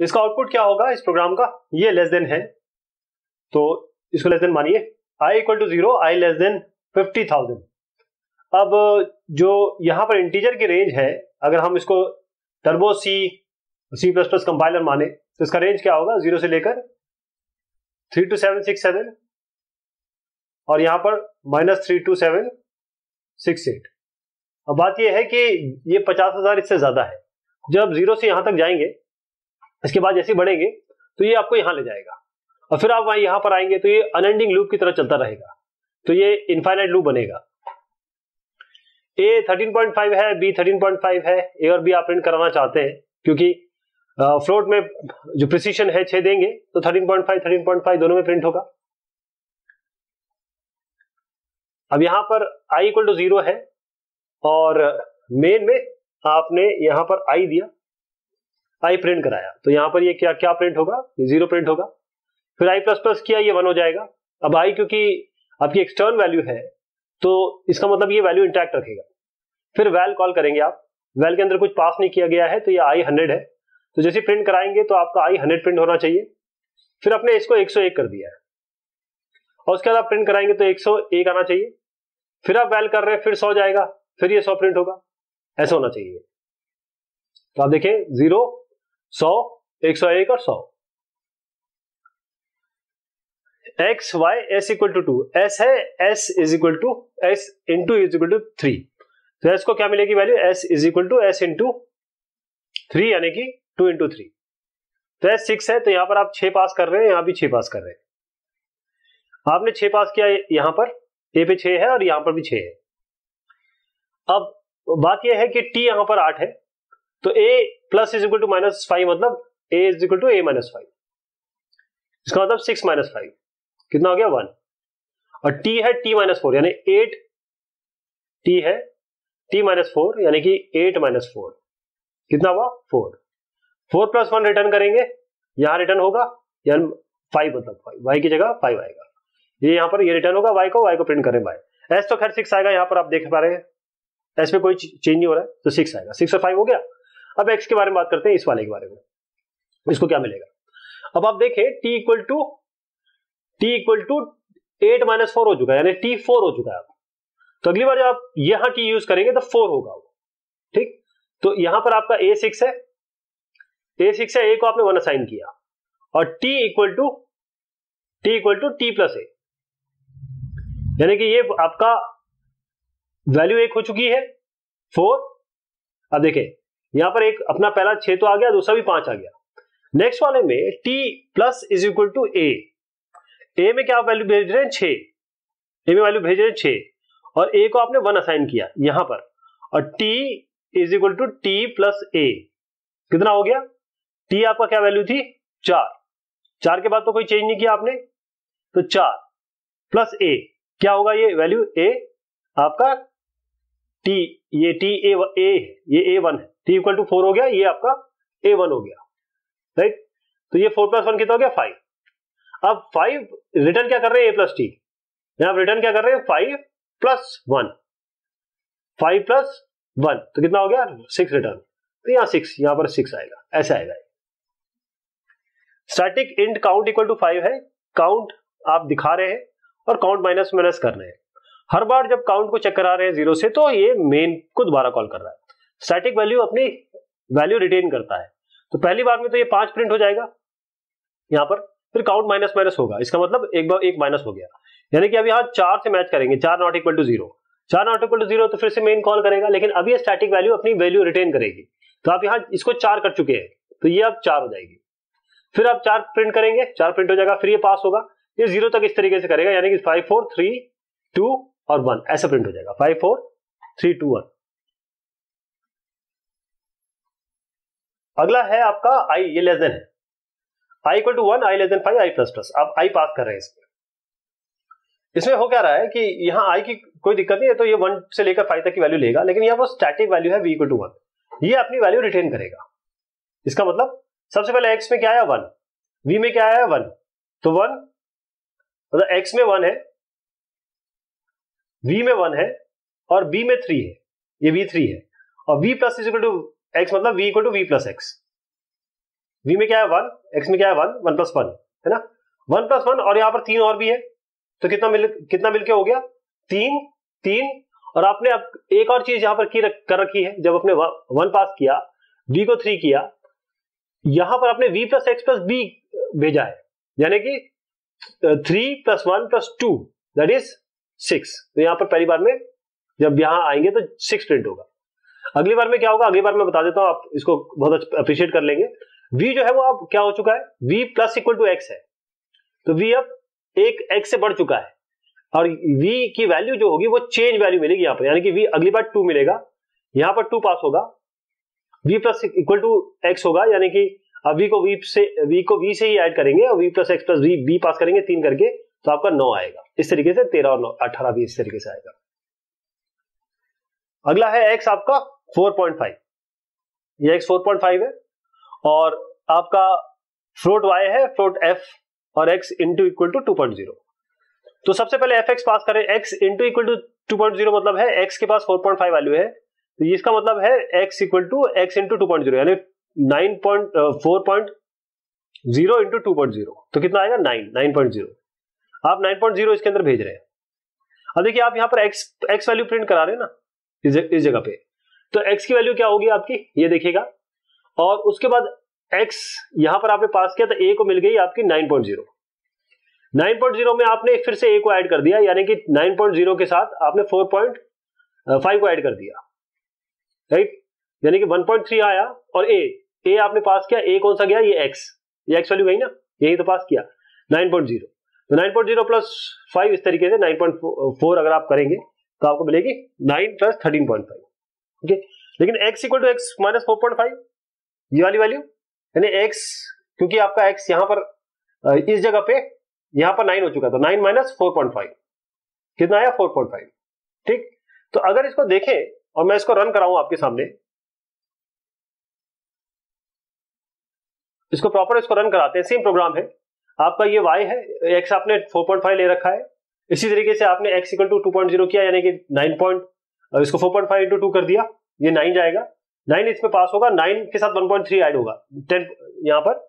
इसका आउटपुट क्या होगा इस प्रोग्राम का? ये लेस देन है। तो इसको लेस देन मानिए। I equal to zero I less than fifty thousand अब, जो यहाँ पर इंटीजर की रेंज है, अगर हम इसको Turbo C C plus plus compiler माने तो इसका रेंज क्या होगा? ज़ीरो से लेकर three two seven six seven और यहाँ पर minus three two seven six eight अब बात यह है कि ये पचास हज़ार इससे ज़्यादा है। जब ज़ीरो से यहाँ तक जाएँगे इसके बाद जैसे बढ़ेंगे तो ये आपको यहाँ ले जाएगा। और फिर आप वहाँ यहाँ पर आएँगे तो ये अनएंडिंग लूप की तरह चलता रहेगा। तो ये इनफाइनाइट लूप बनेगा। ए 13.5 है बी 13.5 है ए और बी आप प्रिंट कराना चाहते हैं, क्योंकि फ्लोट में जो प्रिसीशन है, छह देंगे तो 13.5 13.5 दोनों में प्रिंट होगा। अब यहाँ पर i इक्वल टू ज़ीरो है, और मेन में आपने यहाँ पर आई दिया। आई प्रिंट कराया। तो यहाँ पर ये क्या क्या प्रिंट होगा? ज़ीरो प्रिंट होगा। फिर आई प्लस प्लस किया, ये वन हो जाएगा। अब आई क्योंकि आपकी एक्सटर्न वैल्यू है तो इसका मतलब ये वैल्यू इंटैक्ट रखेगा। फिर वैल कॉल करेंगे आप। वैल के अंदर कुछ पास नहीं किया गया है तो ये आई हंड्रेड है। तो जैसे प्रिंट कराएँगे तो आपका आई हंड्रेड प्रिंट होना चाहिए। फिर आपने इसको एक सौ एक कर दिया है। और उसके बाद आप प्रिंट कराएँगे तो एक सौ एक आना चाहिए। फिर आप वैल कर रहे हैं, फिर सौ जाएगा। फिर ये सौ प्रिंट होगा। ऐसा होना चाहिए। तो आप देखें ज़ीरो सौ, एक सौ एक और सौ। X Y S equal to two S है S is equal to S into is equal to three तो एस को क्या मिलेगी value S is equal to S into three यानी कि टू इंटू थ्री तो एस सिक्स है तो यहाँ पर आप छह पास कर रहे हैं, यहाँ भी छह पास कर रहे हैं। आपने छह पास किया यहाँ पर ए पे छह है और यहाँ पर भी छह है। अब बात यह है कि टी यहाँ पर आठ है। तो A plus is equal to minus five मतलब A is equal to A minus five इसका मतलब सिक्स माइनस फाइव कितना हो गया? वन और टी है टी माइनस फोर यानी एट टी है टी माइनस फोर यानी कि एट माइनस फोर कितना हुआ? Four four plus one return करेंगे, यहाँ रिटर्न होगा, यानी फाइव मतलब फाइव वाई की जगह फाइव आएगा. ये यहाँ पर ये रिटर्न होगा वाई को वाई को प्रिंट करें बाय एस तो खैर सिक्स आएगा, यहाँ पर आप देख पा रहे हैं। एस पे कोई चेंज नहीं हो रहा है तो सिक्स आएगा. सिक्स और फाइव हो गया? अब एक्स के बारे में बात करते हैं, इस वाले के बारे में। इसको क्या मिलेगा? अब आप देखें T equal to T equal to eight minus four हो चुका है, यानी टी फोर हो चुका है तो अगली बार जब आप यहाँ टी यूज़ करेंगे तो फोर होगा वो। ठीक? तो यहाँ पर आपका ए सिक्स है। ए सिक्स है ए को आपने वन असाइन किया। और T equal to T equal to T plus A यानी कि ये आपका वैल्यू एक हो चुकी है फोर अब देखें यहाँ पर एक अपना पहला छह तो आ गया, दूसरा भी पाँच आ गया। नेक्स्ट वाले में T plus is equal to A A में क्या वैल्यू भेज रहे हैं? छह। ए में वैल्यू भेज रहे हैं छह। और ए को आपने वन असाइन किया, यहाँ पर। और T is equal to T plus A कितना हो गया? टी आपका क्या वैल्यू थी? चार। चार के बाद तो कोई चेंज नहीं किया आपने। तो चार प्लस ए क्या होगा ये वैल्यू ए आपका टी ये टी ए ए ये ए वन है। टी इक्वल टू फोर हो गया, ये आपका ए वन हो गया राइट तो ये फोर प्लस वन कितना हो गया? फाइव अब फाइव रिटर्न क्या कर रहे हैं? ए प्लस टी यहाँ रिटर्न क्या कर रहे हैं? Five plus one five plus one तो कितना हो गया? सिक्स रिटर्न तो यहाँ सिक्स यहाँ पर सिक्स आएगा, ऐसा आएगा static int count equal to five है। काउंट आप दिखा रहे हैं और काउंट माइनस माइनस कर रहे हैं। हर बार जब काउंट को चेक करा रहे हैं ज़ीरो से तो ये मेन को दोबारा कॉल कर रहा है। स्टैटिक वैल्यू अपनी वैल्यू रिटेन करता है। तो पहली बार में तो ये पाँच प्रिंट हो जाएगा यहाँ पर, फिर काउंट माइनस माइनस होगा। इसका मतलब एक बार एक माइनस हो गया। यानी कि अब यहाँ चार से मैच करेंगे, चार नॉट इक्वल टू ज़ीरो चार नॉट इक्वल टू ज़ीरो तो फिर से मेन कॉल करेगा? लेकिन अभी स्टैटिक वैल्यू अपनी वैल्यू रिटेन करेगी। तो आप यहाँ इसको चार कर चुके हैं तो ये अब चार हो जाएगी। फिर आप चार प्रिंट करेंगे, चार प्रिंट हो जाएगा, फिर ये पास होगा। ये ज़ीरो तक इस तरीके से करेगा, यानी कि फाइव फोर थ्री टू और वन ऐसा प्रिंट हो जाएगा। Five four three two one अगला है आपका आई ये लेस देन है। I equal to one I less than five I plus plus अब आई पास कर रहे हैं इसमें। इसमें हो क्या रहा है कि यहाँ आई की कोई दिक्कत नहीं है तो ये वन से लेकर फाइव तक की वैल्यू लेगा, लेकिन यहाँ पर स्टैटिक वैल्यू है वी इक्वल टू वन ये अपनी वैल्यू रिटेन करेगा। इसका मतलब सबसे पहले एक्स में क्या आया? वन वी में क्या आया? वन तो वन मतलब एक्स में वन है वी में वन है, और बी में थ्री है। ये वी थ्री है। और V plus is equal to X मतलब V equal to V plus X V में क्या है? वन एक्स में क्या है? वन वन प्लस वन है ना? वन प्लस वन और यहाँ पर तीन और भी है। तो कितना मिल कितना मिलके हो गया? तीन तीन। और आपने अब एक और चीज़ यहाँ पर की रख, कर रखी है। जब अपने वन पास किया वी को थ्री किया यहाँ पर आपने V plus X plus B भेजा है। यानी कि three plus one plus two that is six तो यहाँ पर पहली बार में जब यहाँ आएँगे तो सिक्स प्रिंट होगा। अगली बार में क्या होगा? अगली बार मैं बता देता हूँ, आप इसको बहुत अप्रिशिएट कर लेंगे। V जो है वो अब क्या हो चुका है? V plus equal to X है। तो v अब एक x से बढ़ चुका है। और v की वैल्यू जो होगी, वो चेंज वैल्यू मिलेगी यहाँ पर। यानी कि v अगली बार टू मिलेगा। यहाँ पर टू पास होगा। V plus equal to X होगा। यानी कि अब v को v से, v को v से ही ऐड करेंगे और v plus X plus v v pass करेंगे तीन करके तो आपका नौ आएगा। इस तरीके से तेरह और नौ, अठारह भी इस तरीके से आएगा। अगला है एक्स आपका 4.5 ये x 4.5 है और आपका फ्लोट y है, फ्लोट f और x into equal to two तो सबसे पहले एफ़ एक्स पास करें। X into equal to two मतलब है x के पास 4.5 वैल्यू है। तो इसका मतलब है x equal to x into two point zero यानी nine point four point zero into two point zero तो कितना आएगा? नाइन नाइन पॉइंट ज़ीरो आप नाइन पॉइंट ज़ीरो इसके अंदर भेज रहे हैं। अब देखिए, आप यहाँ पर x x वैल्यू प्रिंट करा रहे हैं ना इस जगह पे। तो x की वैल्यू क्या होगी आपकी? ये देखिएगा। और उसके बाद एक्स यहाँ पर आपने पास किया तो ए को मिल गई आपकी 9.0 9.0 में आपने फिर से ए को ऐड कर दिया, यानी कि 9.0 के साथ आपने 4.5 को ऐड कर दिया। राइट यानी कि 1.3 आया और ए a आपने पास किया ए कौन सा गया? ये एक्स ये एक्स वैल्यू गई ना? यही तो पास किया। 9.0 तो 9.0 प्लस 5 इस तरीके से 9.4 अगर आप करेंगे तो आपको मिलेगी 9 plus thirteen point five okay लेकिन x equal to x minus four point five ये वाली वैल्यू यानी एक्स क्योंकि आपका एक्स यहाँ पर इस जगह पे यहाँ पर नाइन हो चुका था nine minus four point five कितना आया? फोर पॉइंट फाइव ठीक? तो अगर इसको देखें, और मैं इसको रन कराऊं आपके सामने, इसको प्रॉपर इसको रन कराते हैं सेम प्रोग्राम है, आपका ये वाई है एक्स आपने 4.5 ले रखा है, इसी तरीके से आपने एक्स इक्वल टू टू किया, यानी कि 9.5 अब इसको 4.5 पॉइंट इंटू टू कर दिया ये नाइन जाएगा। नाइन इसमें पास होगा नाइन के साथ 1.3 पॉइंट थ्री एड होगा। टेन यहाँ पर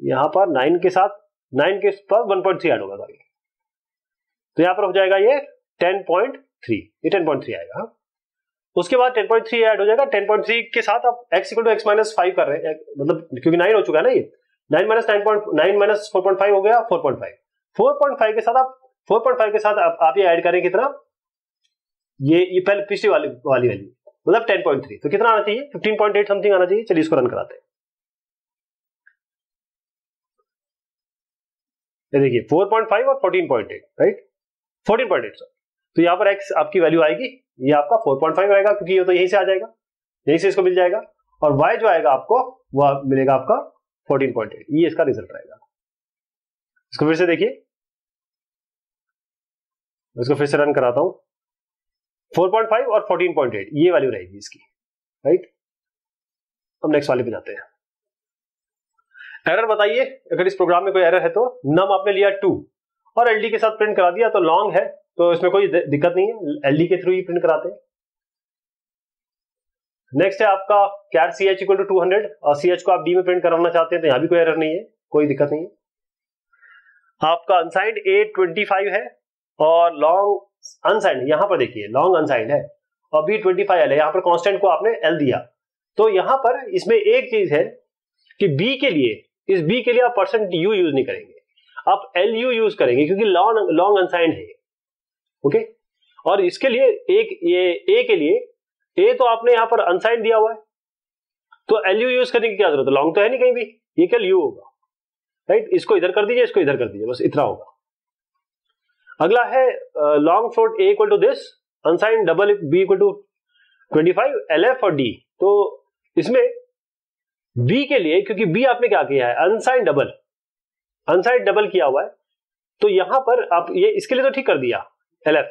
यहाँ पर नाइन के साथ नाइन के पास 1.3 पॉइंट थ्री एड होगा सॉरी तो यहाँ पर हो जाएगा ये 10.3 ये 10.3 आएगा हाँ। उसके बाद 10.3 एड हो जाएगा 10.3 के साथ आप x equal to x minus five कर रहे हैं मतलब क्योंकि नाइन हो चुका है ना ये। Nine minus nine point nine minus four point five हो गया four point five four point five के साथ आप फोर पॉइंट फाइव के साथ आप, आप ये ऐड करें कितना? ये ये पहले पिछली वाली वाली वैल्यू मतलब 10.3 तो कितना आना चाहिए? 15.8 समथिंग आना चाहिए। चलिए इसको रन कराते हैं। देखिए 4.5 और 14.8 राइट 14.8 सर तो यहाँ पर x आपकी वैल्यू आएगी। ये आपका 4.5 आएगा, क्योंकि ये तो यहीं से आ जाएगा। यहीं से इसको मिल जाएगा। और y जो आएगा आपको, वह मिलेगा आपका 14.8 ये इसका रिज़ल्ट आएगा इसको फिर से देखिए। इसको फिर से रन कराता हूँ। 4.5 और 14.8 ये वैल्यू रहेगी इसकी राइट अब नेक्स्ट वाले पे जाते हैं। एरर बताइए, अगर इस प्रोग्राम में कोई एरर है तो नम आपने लिया टू और एलडी के साथ प्रिंट करा दिया तो लॉन्ग है तो इसमें कोई दिक्कत नहीं है एलडी के थ्रू ही प्रिंट कराते हैं। नेक्स्ट है आपका char C H equal to two hundred और सी एच को आप डी में प्रिंट कराना चाहते हैं तो यहाँ भी कोई एरर नहीं है, कोई दिक्कत नहीं है। आपका अनसाइंड ए ट्वेंटी फाइव है, और लॉन्ग अनसाइंड यहाँ पर देखिए लॉन्ग अनसाइंड है। और बी ट्वेंटी फाइव एल है, यहाँ पर कांस्टेंट को आपने एल दिया। तो यहाँ पर इसमें एक चीज़ है कि बी के लिए, इस बी के लिए आप परसेंट यू यूज़ नहीं करेंगे। आप एल यू यूज़ करेंगे, क्योंकि लॉन्ग लॉन्ग अनसाइंड है। ओके और इसके लिए एक, ये ए के लिए ए तो आपने यहाँ पर अनसाइंड दिया हुआ है। तो एल यू यूज़ करने की क्या ज़रूरत है? लॉन्ग तो है नहीं कहीं भी। ये केवल यू होगा? राइट इसको इधर कर दीजिए, इसको इधर कर दीजिए, बस इतना होगा। अगला है long float A equal to this unsign double B equal to twenty five L F और डी तो इसमें बी के लिए, क्योंकि बी आपने क्या किया है? अनसाइन डबल अनसाइन डबल किया हुआ है। तो यहाँ पर आप ये, इसके लिए तो ठीक कर दिया एल एफ़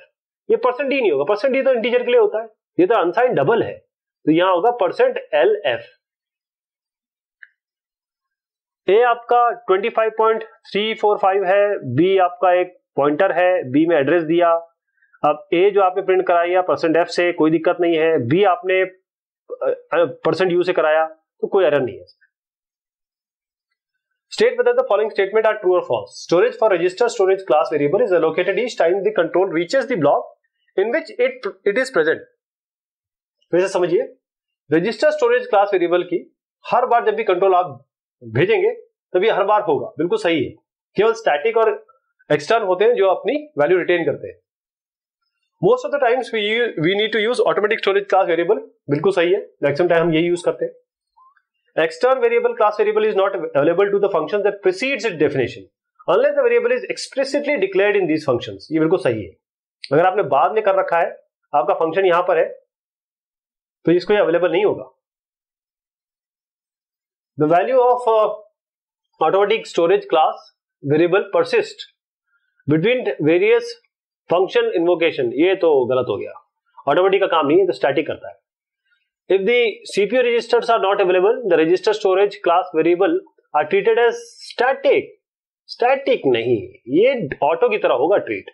ये परसेंट डी नहीं होगा। परसेंट डी तो इंटीजर के लिए होता है। ये तो अनसाइन डबल है। तो यहाँ होगा परसेंट एल एफ़ ए आपका 25.345 है बी आपका एक पॉइंटर है बी में एड्रेस दिया। अब ए जो आपने प्रिंट कराया परसेंट एफ़ से कोई दिक्कत नहीं है। बी आपने परसेंट यू से कराया तो कोई एरर नहीं है state whether the following statement are true और false storage for register storage class variable is located each time the control reaches the block in which it it is present फिर से समझिए। रजिस्टर स्टोरेज क्लास वेरिएबल की हर बार जब भी control आप भेजेंगे, तभी हर बार होगा। बिल्कुल सही है। केवल स्टैटिक और एक्सटर्न होते हैं जो अपनी वैल्यू रिटेन करते हैं। Most of the times we we need to use automatic storage class variable बिल्कुल सही है। मैक्सिमम टाइम हम यही यूज़ करते हैं। Extern variable class variable is not available to the function that precedes its definition, unless the variable is explicitly declared in these functions. ये बिल्कुल सही है। अगर आपने बाद में कर रखा है, आपका फ़ंक्शन यहाँ पर है तो इसको अवेलेबल नहीं होगा। The value of automatic storage class variable persist between various function invocation ये तो गलत हो गया। ऑटोमेटिक का काम नहीं है तो स्टैटिक करता है। If the CPU registers are not available the register storage class variable are treated as static static नहीं। ये ऑटो की तरह होगा ट्रीट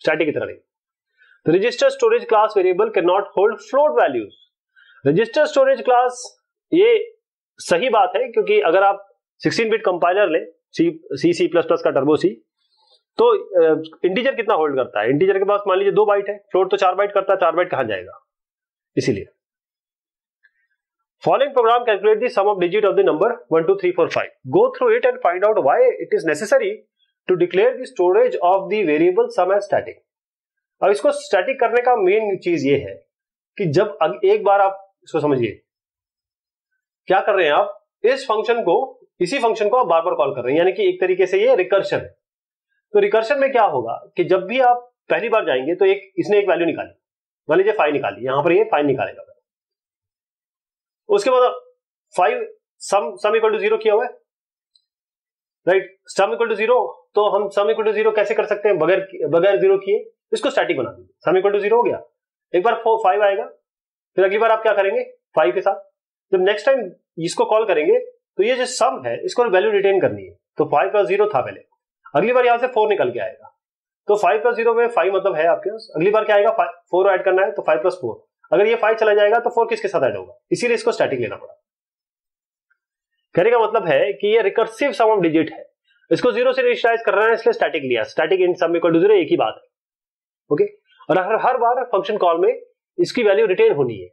स्टैटिक की तरह नहीं। Register storage class variable can not hold float values register storage class ये सही बात है, क्योंकि अगर आप 16 बिट कंपाइलर लें सी सी प्लस प्लस का टर्बो सी तो इंटीजर कितना होल्ड करता है? इंटीजर के पास मान लीजिए दो बाइट है फ्लोट तो चार बाइट करता है चार बाइट कहा जाएगा? इसीलिए। Following program calculate the sum of digit of the number 1, 2, 3, 4, 5. Go through it and find out why it is necessary to declare the storage of the variable sum as static. अब इसको static करने का main चीज़ ये है कि जब एक बार आप इसको समझिए। क्या कर रहे हैं आप? इस फ़ंक्शन को इसी फ़ंक्शन को आप बार बार कॉल कर रहे हैं। यानी कि एक तरीके से ये रिकर्शन है। तो रिकर्शन में क्या होगा कि जब भी आप पहली बार जाएँगे तो एक, इसने एक वैल्यू निकाली। मान लीजिए फाइव निकाली, यहाँ पर ये फाइव निकालेगा। उसके बाद five sum sum equal to zero किया हुआ है। Right sum equal to zero तो हम सम इक्वल टू ज़ीरो कैसे कर सकते हैं? बगैर बगैर ज़ीरो किए, इसको स्टैटिक बना दीजिए। सम इक्वल टू ज़ीरो हो गया। एक बार फोर फाइव आएगा, फिर अगली बार आप क्या करेंगे? फाइव के साथ। जब नेक्स्ट टाइम इसको कॉल करेंगे तो ये जो सम है, इसको वैल्यू रिटेन करनी है। तो फाइव प्लस ज़ीरो था पहले। अगली बार यहाँ से फोर निकल के आएगा। तो फाइव प्लस ज़ीरो में फाइव मतलब है आपके पास। अगली बार क्या आएगा? फोर ऐड करना है तो फाइव प्लस फोर अगर ये फाइव चला जाएगा तो फोर किसके साथ ऐड होगा? इसीलिए इसको स्टैटिक लेना पड़ा। कहने का मतलब है कि ये रिकर्सिव सम ऑफ़ डिजिट है। इसको ज़ीरो से रजिस्टराइज कर रहे हैं, इसलिए स्टैटिक लिया। Static int sum equal to zero एक ही बात है। ओके और हर हर बार फ़ंक्शन कॉल में इसकी वैल्यू रिटेन होनी है।